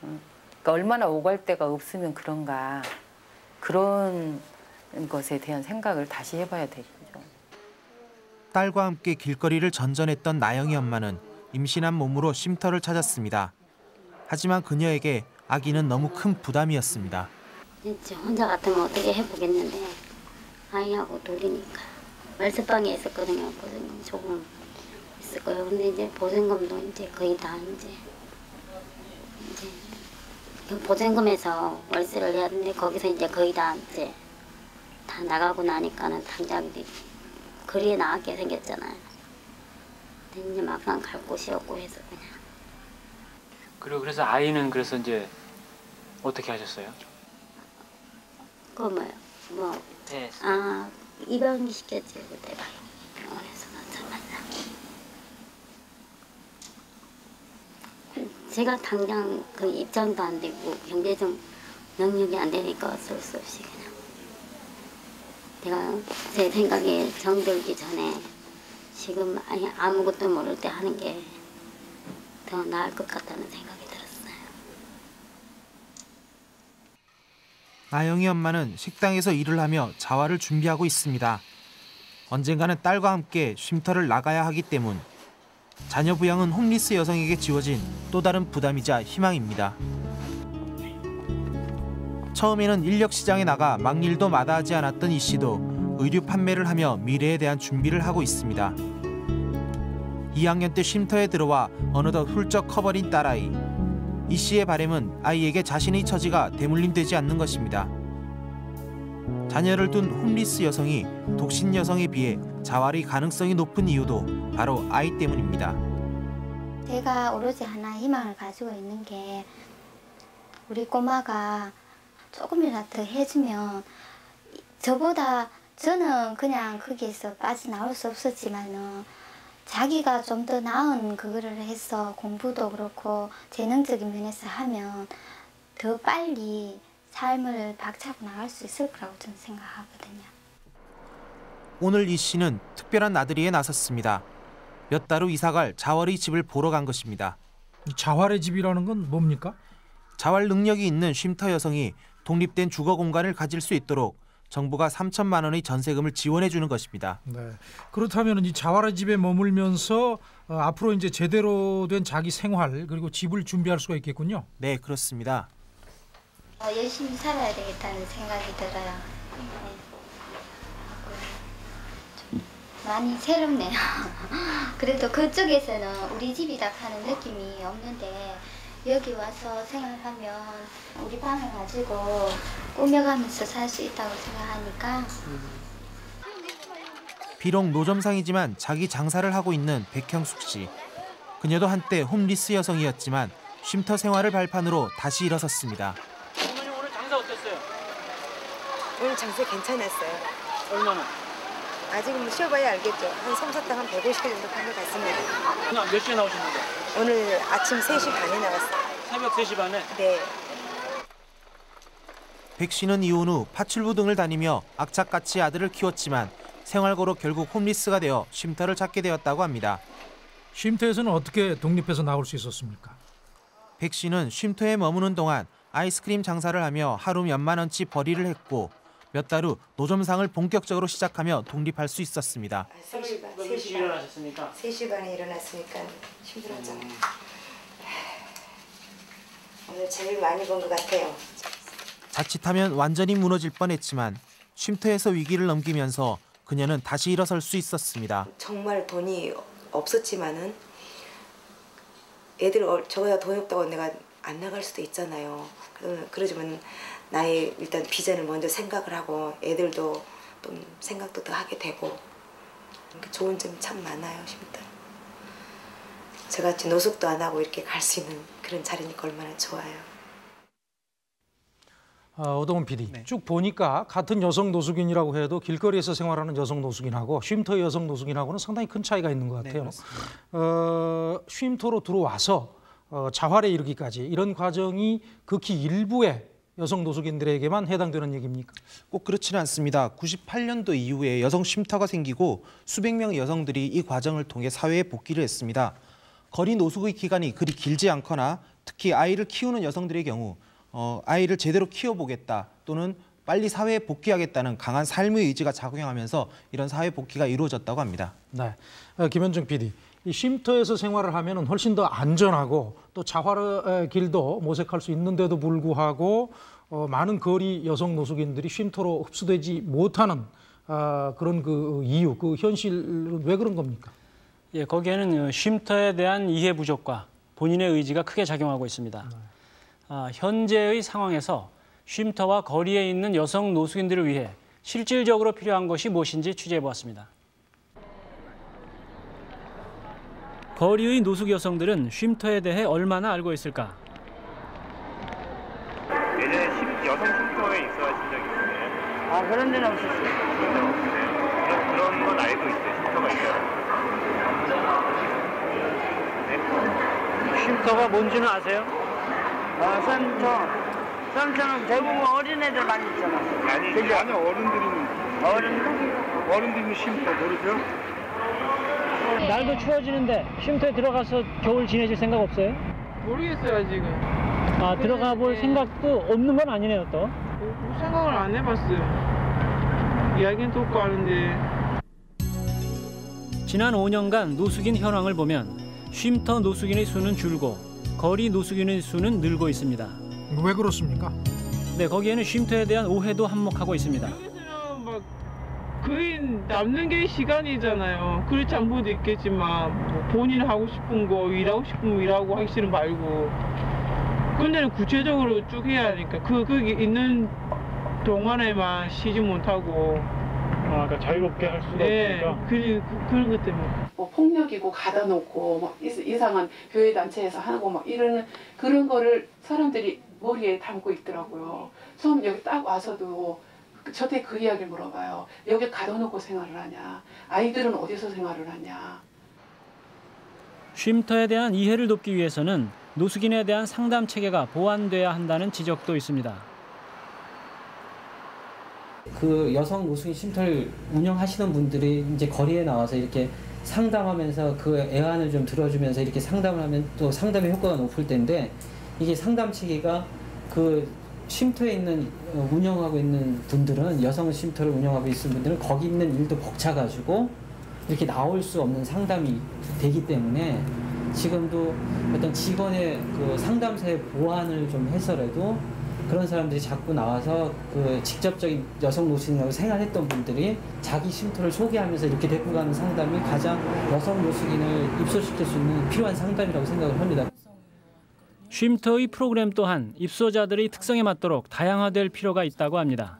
응? 그러니까 얼마나 오갈 데가 없으면 그런가 그런 것에 대한 생각을 다시 해봐야 되죠. 딸과 함께 길거리를 전전했던 나영이 엄마는 임신한 몸으로 쉼터를 찾았습니다. 하지만 그녀에게 아기는 너무 큰 부담이었습니다. 진짜 혼자 같으면 어떻게 해보겠는데 아이하고 둘이니까 말세방에 있었거든요. 보증금 조금 있을 거예요. 근데 이제 보증금도 이제 거의 다 이제 이제 그 보증금에서 월세를 해야 되는데 거기서 이제 거의 다 이제 다 나가고 나니까는 당장 이제 거리에 나가게 생겼잖아요. 근데 이제 막상 갈 곳이 없고 해서 그냥 그리고 그래서 아이는 그래서 이제 어떻게 하셨어요? 그 뭐요 뭐 네. 아, 입양시켰지 그때가. 그래서 잠깐만. 제가 당장 그 입장도 안 되고 경제적 능력이 안 되니까 어쩔 수 없이 그냥 내가 제 생각에 정들기 전에 지금 아니 아무것도 모를 때 하는 게 더 나을 것 같다는 생각이 들었어요. 나영이 엄마는 식당에서 일을 하며 자활을 준비하고 있습니다. 언젠가는 딸과 함께 쉼터를 나가야 하기 때문 자녀 부양은 홈리스 여성에게 지워진 또 다른 부담이자 희망입니다. 처음에는 인력 시장에 나가 막일도 마다하지 않았던 이 씨도 의류 판매를 하며 미래에 대한 준비를 하고 있습니다. 2학년 때 쉼터에 들어와 어느덧 훌쩍 커버린 딸아이. 이 씨의 바램은 아이에게 자신의 처지가 대물림되지 않는 것입니다. 자녀를 둔 홈리스 여성이 독신 여성에 비해 자활의 가능성이 높은 이유도 바로 아이 때문입니다. 제가 오로지 하나 희망을 가지고 있는 게 우리 꼬마가 조금이라도 더 해주면 저보다 저는 그냥 거기에서 빠져나올 수 없었지만은 자기가 좀 더 나은 그거를 해서 공부도 그렇고 재능적인 면에서 하면 더 빨리 삶을 박차고 나갈 수 있을 거라고 저는 생각하거든요. 오늘 이 씨는 특별한 나들이에 나섰습니다. 몇 달 후 이사갈 자활의 집을 보러 간 것입니다. 자활의 집이라는 건 뭡니까? 자활 능력이 있는 쉼터 여성이 독립된 주거 공간을 가질 수 있도록 정부가 3천만 원의 전세금을 지원해 주는 것입니다. 네. 그렇다면 이 자활의 집에 머물면서 어, 앞으로 이제 제대로 된 자기 생활 그리고 집을 준비할 수가 있겠군요. 네, 그렇습니다. 어, 열심히 살아야 되겠다는 생각이 들어요. 네. 좀 많이 새롭네요. 그래도 그쪽에서는 우리 집이다 하는 느낌이 없는데 여기 와서 생활하면 우리 방을 가지고 꾸며가면서 살 수 있다고 생각하니까 비록 노점상이지만 자기 장사를 하고 있는 백형숙 씨. 그녀도 한때 홈리스 여성이었지만 쉼터 생활을 발판으로 다시 일어섰습니다. 오늘 장사 어땠어요? 오늘 장사 괜찮았어요. 얼마나? 아직은 뭐 쉬어봐야 알겠죠. 한 솜사탕 한 150개 정도 판매 갔습니다. 오늘 몇 시에 나오셨는데? 오늘 아침 3시 반에 나왔어요. 새벽 3시 반에? 네. 백 씨는 이혼 후 파출부 등을 다니며 악착같이 아들을 키웠지만 생활고로 결국 홈리스가 되어 쉼터를 찾게 되었다고 합니다. 쉼터에서는 어떻게 독립해서 나올 수 있었습니까? 백 씨는 쉼터에 머무는 동안 아이스크림 장사를 하며 하루 몇만 원치 벌이를 했고 몇 달 후 노점상을 본격적으로 시작하며 독립할 수 있었습니다. 3시 반, 몇 3시 시에 반. 일어나셨습니까? 3시 반에 일어났으니까 힘들었잖아요. 오늘 제일 많이 번것 같아요. 자칫하면 완전히 무너질 뻔했지만 쉼터에서 위기를 넘기면서 그녀는 다시 일어설 수 있었습니다. 정말 돈이 없었지만은 애들 어- 저거야 돈이 없다고 내가 안 나갈 수도 있잖아요. 그러- 그러지만 나의 일단 비전을 먼저 생각을 하고 애들도 좀 생각도 더 하게 되고 그러니까 좋은 점이 참 많아요, 쉼터. 저같이 노숙도 안 하고 이렇게 갈 수 있는 그런 자리니까 얼마나 좋아요. 어, 오동훈 PD 쭉 보니까 같은 여성 노숙인이라고 해도 길거리에서 생활하는 여성 노숙인하고 쉼터 여성 노숙인하고는 상당히 큰 차이가 있는 것 같아요. 어, 쉼터로 들어와서 어, 자활에 이르기까지 이런 과정이 극히 일부의 여성 노숙인들에게만 해당되는 얘기입니까? 꼭 그렇지는 않습니다. 98년도 이후에 여성 쉼터가 생기고 수백 명의 여성들이 이 과정을 통해 사회에 복귀를 했습니다. 거리 노숙의 기간이 그리 길지 않거나 특히 아이를 키우는 여성들의 경우 어, 아이를 제대로 키워보겠다 또는 빨리 사회에 복귀하겠다는 강한 삶의 의지가 작용하면서 이런 사회 복귀가 이루어졌다고 합니다. 네, 어, 김현정 PD. 이 쉼터에서 생활을 하면 훨씬 더 안전하고 또 자활의 길도 모색할 수 있는데도 불구하고 어, 많은 거리 여성 노숙인들이 쉼터로 흡수되지 못하는 아, 그런 그 이유, 그 현실은 왜 그런 겁니까? 예, 거기에는 쉼터에 대한 이해 부족과 본인의 의지가 크게 작용하고 있습니다. 아, 현재의 상황에서 쉼터와 거리에 있는 여성 노숙인들을 위해 실질적으로 필요한 것이 무엇인지 취재해 보았습니다. 거리의 노숙 여성들은 쉼터에 대해 얼마나 알고 있을까? 예전에 쉼- 여성 쉼터에 있어하신 적이 있으세요? 아 그런 데는 없었어요. 그런, 그런 건 알고 있어요. 쉼터가 있어요. 쉼터가 뭔지는 아세요? 아 쉼터 쉼터는 대부분 어린애들 많이 있잖아. 아니, 그죠? 아니 어른들은 어른 어른들은 쉼터 모르죠? 날도 추워지는데 쉼터에 들어가서 겨울 지내실 생각 없어요? 모르겠어요 지금. 아 들어가 볼 생각도 없는 건 아니네요 또. 뭐 생각을 안 해봤어요. 이야기는 듣고 하는데 지난 5년간 노숙인 현황을 보면 쉼터 노숙인의 수는 줄고 거리 노숙인의 수는 늘고 있습니다. 왜 그렇습니까? 네, 거기에는 쉼터에 대한 오해도 한몫하고 있습니다. 막 거의 남는 게 시간이잖아요. 그렇지 않은 분도 있겠지만 뭐 본인 하고 싶은 거 일하고 싶은 거 일하고 하기 싫은 말고 근데는 구체적으로 쭉 해야 하니까 그 거기 있는 동안에만 쉬지 못하고 아, 그러니까 자유롭게 할 수가 네, 그, 그, 그런 것 때문에 뭐 폭력이고 가다 놓고 막 이- 이상한 교회 단체에서 하고 막 이런 그런 거를 사람들이 머리에 담고 있더라고요. 처음 여기 딱 와서도 그- 저한테 그 이야기를 물어봐요. 여기 가둬놓고 생활을 하냐? 아이들은 어디서 생활을 하냐? 쉼터에 대한 이해를 돕기 위해서는 노숙인에 대한 상담 체계가 보완돼야 한다는 지적도 있습니다. 그 여성 노숙인 쉼터를 운영하시는 분들이 이제 거리에 나와서 이렇게 상담하면서 그 애환을 좀 들어주면서 이렇게 상담을 하면 또 상담의 효과가 높을 텐데 이게 상담 체계가 그 쉼터에 있는 어, 운영하고 있는 분들은 여성 쉼터를 운영하고 있는 분들은 거기 있는 일도 벅차가지고 이렇게 나올 수 없는 상담이 되기 때문에 지금도 어떤 직원의 그 상담사의 보완을 좀 해서라도 그런 사람들이 자꾸 나와서 그 직접적인 여성 노숙인하고 생활했던 분들이 자기 쉼터를 소개하면서 이렇게 데리고 가는 상담이 가장 여성 노숙인을 입소시킬 수 있는 필요한 상담이라고 생각을 합니다. 쉼터의 프로그램 또한 입소자들의 특성에 맞도록 다양화될 필요가 있다고 합니다.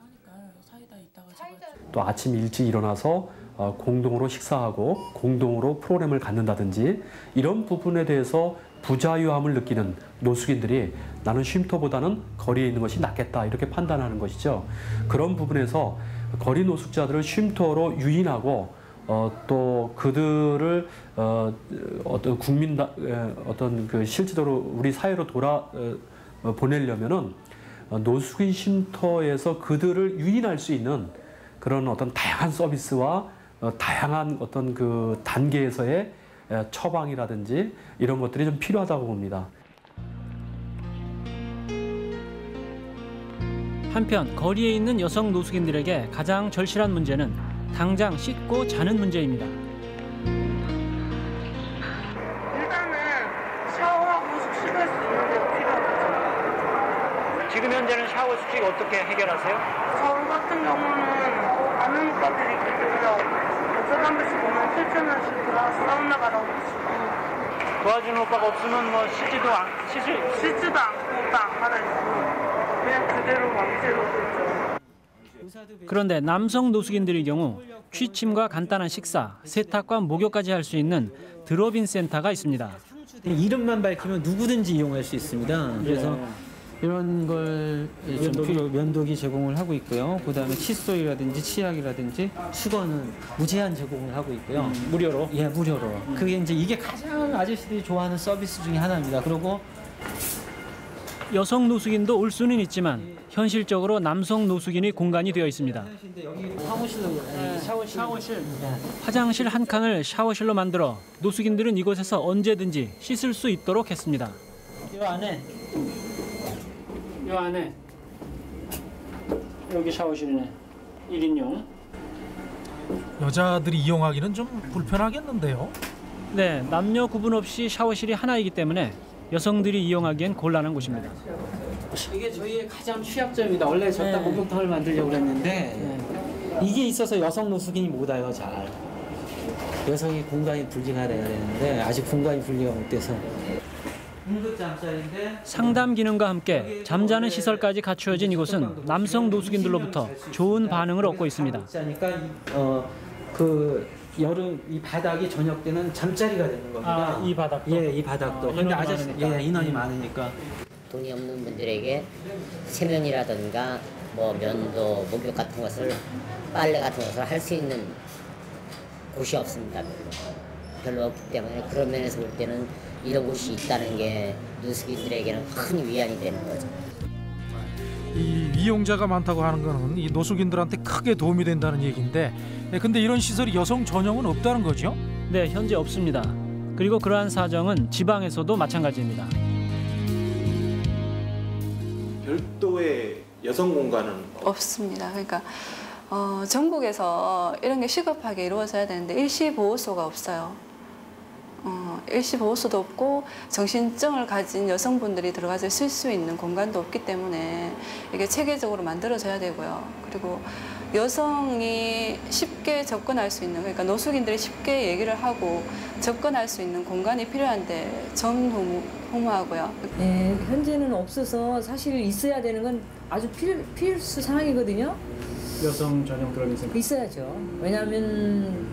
또 아침 일찍 일어나서 어, 공동으로 식사하고 공동으로 프로그램을 갖는다든지 이런 부분에 대해서 부자유함을 느끼는 노숙인들이 나는 쉼터보다는 거리에 있는 것이 낫겠다 이렇게 판단하는 것이죠. 그런 부분에서 거리 노숙자들을 쉼터로 유인하고 어, 또 그들을 어, 어떤 국민 다 어떤 그 실제로 우리 사회로 돌아 어, 보내려면은 어, 노숙인 쉼터에서 그들을 유인할 수 있는 그런 어떤 다양한 서비스와 어, 다양한 어떤 그 단계에서의 에, 처방이라든지 이런 것들이 좀 필요하다고 봅니다. 한편 거리에 있는 여성 노숙인들에게 가장 절실한 문제는 당장 씻고 자는 문제입니다. 일단은 샤워하고 숙식할 수 있는 데가 필요하죠. 지금 현재는 샤워 수칙 어떻게 해결하세요? 저 같은 경우는 아는 오빠들이 있기 때문에 어쩌다 한 번씩 보면 실천하시고 사우나 가라고 하시고 도와주는 오빠가 없으면 뭐 씻지도 않, 씻을 씻지도 않고 딱 하나 있고 그냥 그대로 왕새로 있죠. 그런데 남성 노숙인들의 경우 취침과 간단한 식사, 세탁과 목욕까지 할 수 있는 드롭인 센터가 있습니다. 이름만 밝히면 누구든지 이용할 수 있습니다. 그래서 이런 걸? 필요 면도기 제공을 하고 있고요. 그다음에 칫솔이라든지 치약이라든지 수건은 무제한 제공을 하고 있고요. 음, 무료로? 예, 무료로. 그게 이제 이게 가장 아저씨들이 좋아하는 서비스 중에 하나입니다. 그리고 여성 노숙인도 올 수는 있지만 현실적으로 남성 노숙인의 공간이 되어 있습니다. 샤워실. 화장실 한 칸을 샤워실로 만들어 노숙인들은 이곳에서 언제든지 씻을 수 있도록 했습니다. 이 안에 이 안에 여기 샤워실이네. 1인용. 여자들이 이용하기는 좀 불편하겠는데요. 네, 남녀 구분 없이 샤워실이 하나이기 때문에 여성들이 이용하기엔 곤란한 곳입니다. 이게 저희의 가장 취약점입니다. 원래 저따 네. 목욕탕을 만들려고 그랬는데 이게 있어서 여성 노숙인이 못 와요, 잘. 여성이 공간이 분리가 돼야 되는데 아직 공간이 분리가 못 돼서. 상담 기능과 함께 잠자는 시설까지 갖추어진 이곳은 남성 노숙인들로부터 좋은 반응을 얻고 있습니다. 자니까 어그 여름 이 바닥이 저녁 때는 잠자리가 되는 겁니다. 아, 이 바닥도? 예, 이 바닥도. 아, 근데 아저씨 많으니까. 예, 인원이 많으니까. 돈이 없는 분들에게 세면이라든가 뭐 면도, 목욕 같은 것을 빨래 같은 것을 할 수 있는 곳이 없습니다. 별로. 별로 없기 때문에 그런 면에서 볼 때는 이런 곳이 있다는 게 누수인들에게는 큰 위안이 되는 거죠. 이 이용자가 많다고 하는 거는 이 노숙인들한테 크게 도움이 된다는 얘기인데, 네, 근데 이런 시설이 여성 전용은 없다는 거죠? 네, 현재 없습니다. 그리고 그러한 사정은 지방에서도 마찬가지입니다. 별도의 여성 공간은 없습니다. 그러니까 어, 전국에서 이런 게 시급하게 이루어져야 되는데 일시 보호소가 없어요. 어, 일시 보호소도 없고 정신증을 가진 여성분들이 들어가서 쓸수 있는 공간도 없기 때문에 이게 체계적으로 만들어져야 되고요. 그리고 여성이 쉽게 접근할 수 있는 그러니까 노숙인들이 쉽게 얘기를 하고 접근할 수 있는 공간이 필요한데 전무후무하고요. 네, 현재는 없어서 사실 있어야 되는 건 아주 필, 필수 상황이거든요. 여성 전용 센터. 있어야죠. 왜냐하면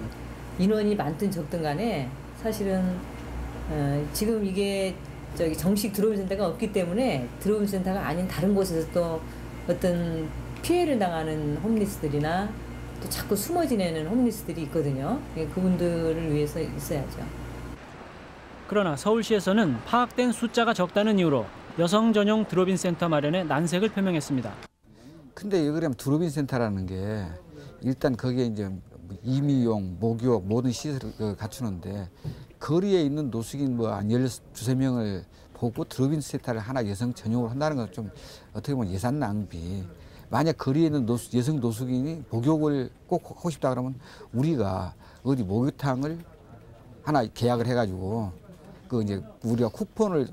인원이 많든 적든 간에 사실은 어, 지금 이게 저기 정식 드로인 센터가 없기 때문에 드로인 센터가 아닌 다른 곳에서 또 어떤 피해를 당하는 홈리스들이나 또 자꾸 숨어 지내는 홈리스들이 있거든요. 예, 그분들을 위해서 있어야죠. 그러나 서울시에서는 파악된 숫자가 적다는 이유로 여성 전용 drop-in 센터 마련에 난색을 표명했습니다. 근데 그러면 drop-in 센터라는 게 일단 거기에 이제 이미용, 목욕 모든 시설을 갖추는데 거리에 있는 노숙인 뭐 한 열 두세 명을 보고 drop-in 센터를 하나 여성 전용으로 한다는 건 좀 어떻게 보면 예산 낭비. 만약 거리에 있는 노수, 여성 노숙인이 목욕을 꼭 하고 싶다 그러면 우리가 어디 목욕탕을 하나 계약을 해가지고 그 이제 우리가 쿠폰을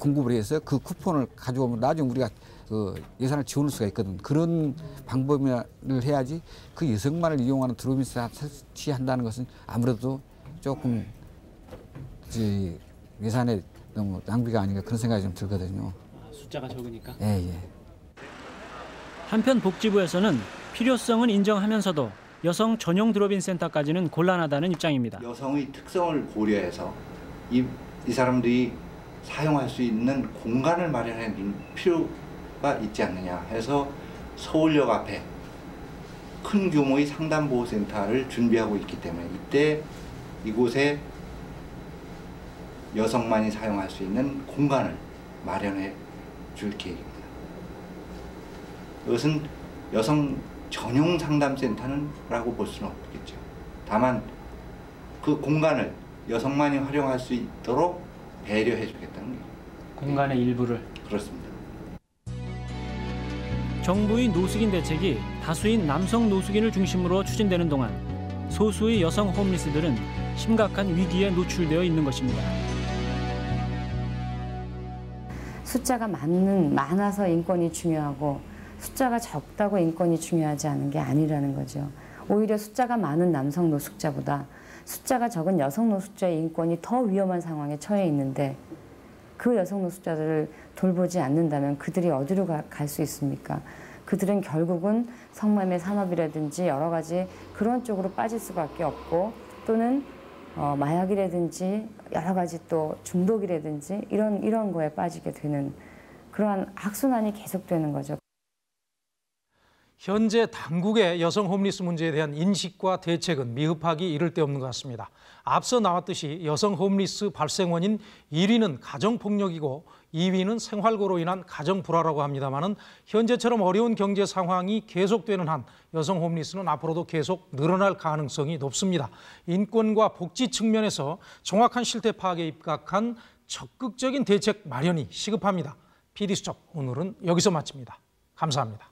공급을 해서 그 쿠폰을 가져오면 나중에 우리가 그 예산을 지원할 수가 있거든. 그런 방법을 해야지 그 여성만을 이용하는 드로미스 설치한다는 것은 아무래도 조금 예산에 너무 낭비가 아닌가 그런 생각이 좀 들거든요. 숫자가 적으니까. 예, 예. 한편 복지부에서는 필요성은 인정하면서도 여성 전용 드로빈 센터까지는 곤란하다는 입장입니다. 여성의 특성을 고려해서 이, 이 사람들이 사용할 수 있는 공간을 마련해 줄 필요 가 있지 않느냐 해서 서울역 앞에 큰 규모의 상담보호센터를 준비하고 있기 때문에 이때 이곳에 여성만이 사용할 수 있는 공간을 마련해 줄 계획입니다. 이것은 여성 전용 상담센터는라고 볼 수는 없겠죠. 다만 그 공간을 여성만이 활용할 수 있도록 배려해 주겠다는 거예요. 공간의 일부를. 그렇습니다. 정부의 노숙인 대책이 다수인 남성 노숙인을 중심으로 추진되는 동안 소수의 여성 홈리스들은 심각한 위기에 노출되어 있는 것입니다. 숫자가 많은 많아서 인권이 중요하고 숫자가 적다고 인권이 중요하지 않은 게 아니라는 거죠. 오히려 숫자가 많은 남성 노숙자보다 숫자가 적은 여성 노숙자의 인권이 더 위험한 상황에 처해 있는데 그 여성 노숙자들을 돌보지 않는다면 그들이 어디로 갈 수 있습니까? 그들은 결국은 성매매 산업이라든지 여러 가지 그런 쪽으로 빠질 수밖에 없고 또는 어, 마약이라든지 여러 가지 또 중독이라든지 이런 이런 거에 빠지게 되는 그러한 악순환이 계속되는 거죠. 현재 당국의 여성 홈리스 문제에 대한 인식과 대책은 미흡하기 이를 데 없는 것 같습니다. 앞서 나왔듯이 여성 홈리스 발생 원인 1위는 가정폭력이고 2위는 생활고로 인한 가정 불화라고 합니다마는 현재처럼 어려운 경제 상황이 계속되는 한 여성 홈리스는 앞으로도 계속 늘어날 가능성이 높습니다. 인권과 복지 측면에서 정확한 실태 파악에 입각한 적극적인 대책 마련이 시급합니다. PD수첩 오늘은 여기서 마칩니다. 감사합니다.